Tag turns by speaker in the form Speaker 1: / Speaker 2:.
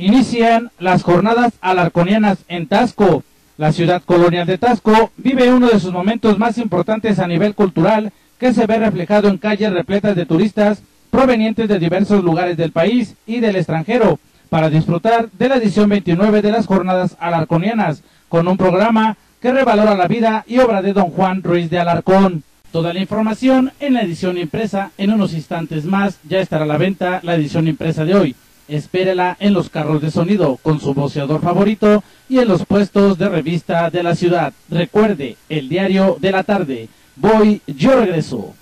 Speaker 1: inician las jornadas alarconianas en Tasco. La ciudad colonial de Tasco vive uno de sus momentos más importantes a nivel cultural que se ve reflejado en calles repletas de turistas provenientes de diversos lugares del país y del extranjero para disfrutar de la edición 29 de las jornadas alarconianas con un programa que revalora la vida y obra de don Juan Ruiz de Alarcón. Toda la información en la edición impresa. En unos instantes más ya estará a la venta la edición impresa de hoy. Espérela en los carros de sonido con su voceador favorito y en los puestos de revista de la ciudad. Recuerde, el diario de la tarde. Voy, yo regreso.